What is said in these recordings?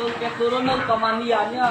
Oke, turun dong kemandiannya.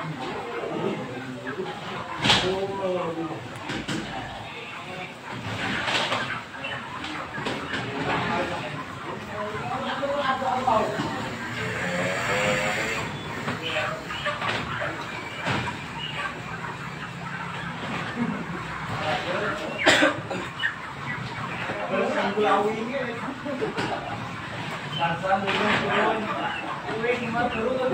pulau ini Tarsan dulu pulau Uwe gimana dulu tuh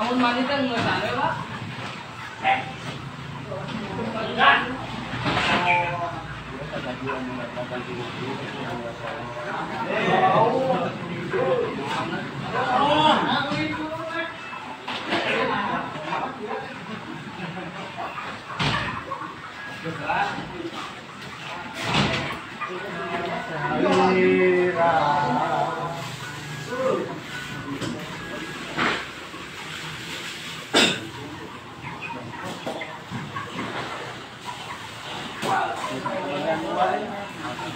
Amun mandi teh nggak sana pak? Eh,